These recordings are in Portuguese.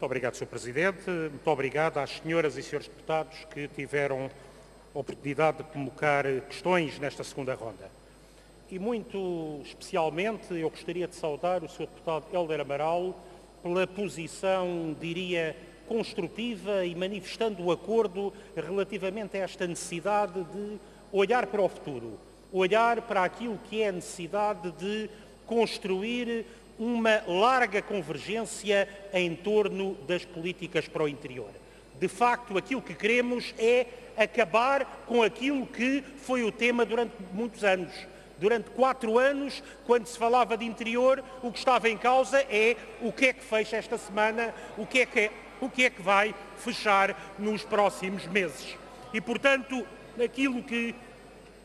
Muito obrigado, Sr. Presidente. Muito obrigado às senhoras e senhores deputados que tiveram oportunidade de colocar questões nesta segunda ronda. E muito especialmente eu gostaria de saudar o Sr. Deputado Helder Amaral pela posição, diria, construtiva e manifestando o acordo relativamente a esta necessidade de olhar para o futuro, olhar para aquilo que é a necessidade de construir uma larga convergência em torno das políticas para o interior. De facto, aquilo que queremos é acabar com aquilo que foi o tema durante muitos anos. Durante quatro anos, quando se falava de interior, o que estava em causa é o que é que fecha esta semana, o que é que, é, o que, é que vai fechar nos próximos meses. E, portanto, aquilo que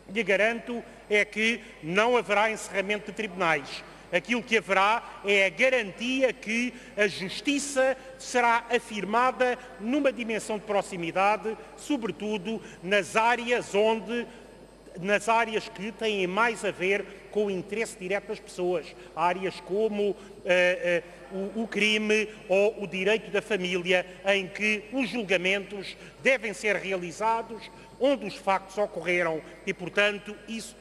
lhe garanto é que não haverá encerramento de tribunais aquilo que haverá é a garantia que a justiça será afirmada numa dimensão de proximidade, sobretudo nas áreas onde nas áreas que têm mais a ver com o interesse direto das pessoas, áreas como uh, uh, o, o, crime ou o direito da família, em que os julgamentos devem ser realizados onde os factos ocorreram. E, portanto, isso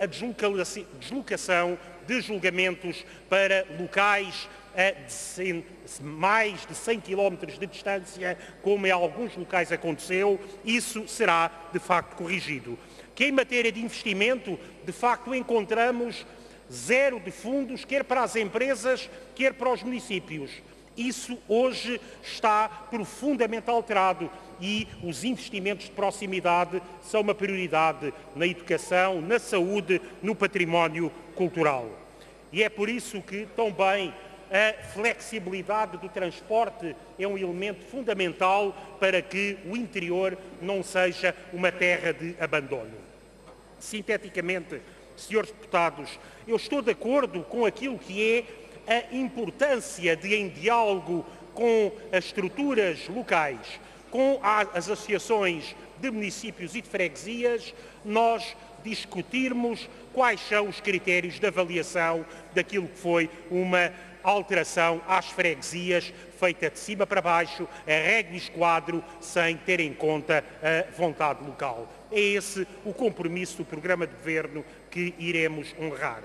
a deslocação de julgamentos para locais a mais de 100 km de distância, como em alguns locais aconteceu, isso será de facto corrigido. Que em matéria de investimento, de facto encontramos zero de fundos, quer para as empresas, quer para os municípios. Isso hoje está profundamente alterado e os investimentos de proximidade são uma prioridade na educação, na saúde, no património cultural. E é por isso que também a flexibilidade do transporte é um elemento fundamental para que o interior não seja uma terra de abandono. Sinteticamente, senhores deputados, eu estou de acordo com aquilo que é a importância de, em diálogo com as estruturas locais, com as associações de municípios e de freguesias, nós discutirmos quais são os critérios de avaliação daquilo que foi uma alteração às freguesias feita de cima para baixo, a regra esquadro, sem ter em conta a vontade local. É esse o compromisso do programa de governo que iremos honrar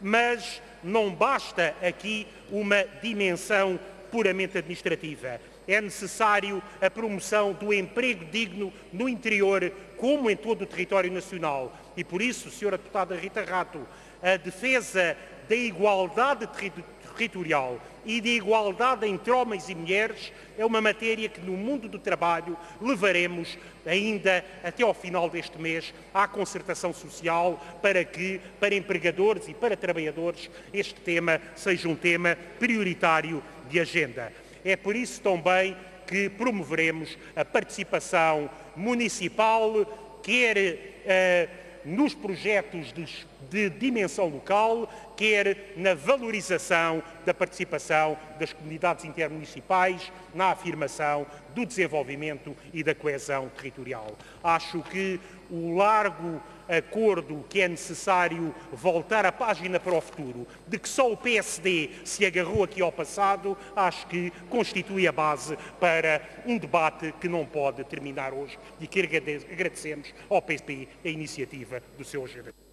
mas não basta aqui uma dimensão puramente administrativa. É necessário a promoção do emprego digno no interior, como em todo o território nacional. E por isso, Sra. Deputada Rita Rato, a defesa da igualdade territorial e de igualdade entre homens e mulheres é uma matéria que no mundo do trabalho levaremos ainda até ao final deste mês à concertação social para que, para empregadores e para trabalhadores, este tema seja um tema prioritário de agenda. É por isso também que promoveremos a participação municipal, quer eh, nos projetos de, de, dimensão local, quer na valorização da participação das comunidades intermunicipais na afirmação do desenvolvimento e da coesão territorial. Acho que o largo acordo que é necessário voltar a página para o futuro, de que só o PSD se agarrou aqui ao passado, acho que constitui a base para um debate que não pode terminar hoje e que agradecemos ao PSP a iniciativa do seu agendamento.